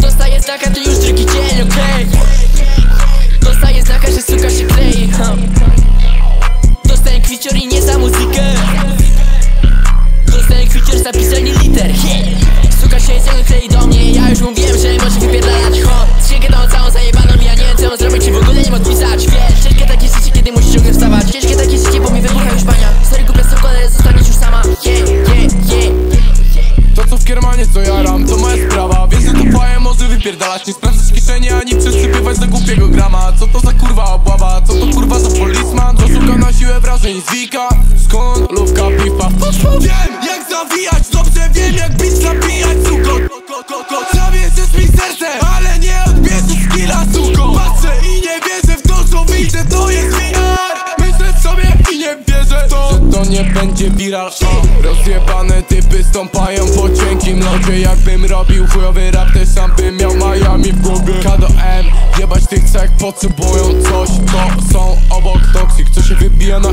Dostaję znaka, to już drugi dzień, okej. Dostaję znaka, że suka się klei. Dostaję kwicior i nie za muzykę. Dostaję kwicior za pisanie może wypierdalać Nie sprawdzać kieszeni ani przesypywać za głupiego grama. Co to za kurwa obława, co to kurwa za polisman To szuka na siłę wrażeń z wika Skąd lówka pipa Wiem jak zawijać, dobrze wiem jak bić zabijać suko nie będzie viral, o. Rozjebane typy stąpają po cienkim lodzie. Jakbym robił chujowy rap, też sam bym miał Miami w głowie. K do M, jebać tych cech potrzebują coś To są obok toksik, co się wybija na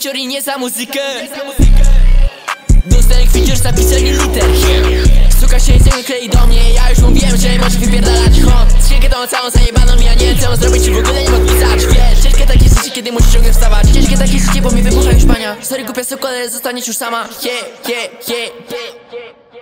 Kwicior i nie za muzykę. Dostaję kwicior za pisanie liter Suka się ciągle klei do mnie. Ja już mówiłem, że może wypierdalać ho Skrzynkę tą całą zajebaną Ja nie mam zrobić. I w ogóle nie odpisać Wiesz, ciężkie takie życie, kiedy musisz ciągle wstawać. Ciężkie takie życie, bo mi wybucha już bania. Sorry głupia soko, ale zostaniesz już sama. Yeah, yeah, yeah, yeah.